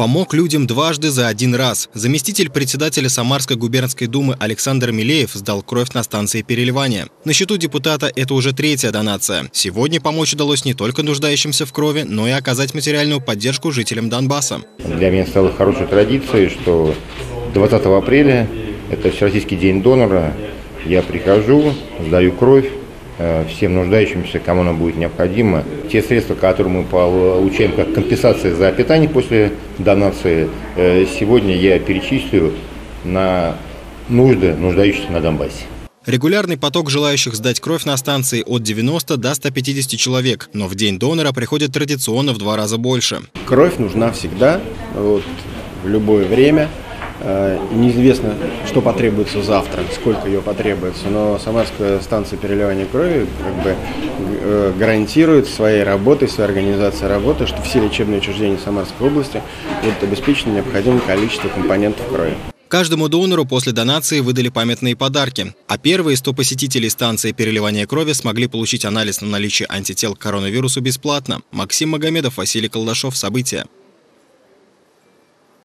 помог людям дважды за один раз. Заместитель председателя Самарской губернской думы Александр Милеев сдал кровь на станции переливания. На счету депутата это уже третья донация. Сегодня помочь удалось не только нуждающимся в крови, но и оказать материальную поддержку жителям Донбасса. Для меня стало хорошей традицией, что 20 апреля, это Всероссийский день донора, я прихожу, сдаю кровь, всем нуждающимся, кому она будет необходима. Те средства, которые мы получаем как компенсация за питание после донации, э, сегодня я перечислю на нужды нуждающихся на Донбассе. Регулярный поток желающих сдать кровь на станции от 90 до 150 человек, но в день донора приходит традиционно в два раза больше. Кровь нужна всегда, вот, в любое время. Э, неизвестно, что потребуется завтра, сколько ее потребуется, но Самарская станция переливания крови как бы э, гарантирует своей работой, своей организацией работы, что все лечебные учреждения Самарской области будут обеспечены необходимым количеством компонентов крови. Каждому донору после донации выдали памятные подарки, а первые 100 посетителей станции переливания крови смогли получить анализ на наличие антител к коронавирусу бесплатно. Максим Магомедов, Василий Колдашов. События.